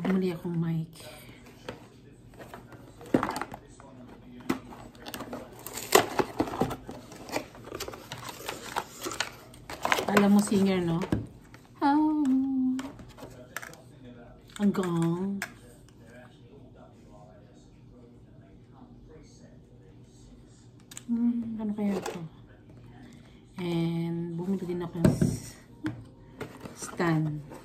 Bumili akong mic. Alam mo singer, no? How? Hanggang. Hmm, ano kaya ito? And bumili din ako ng stand.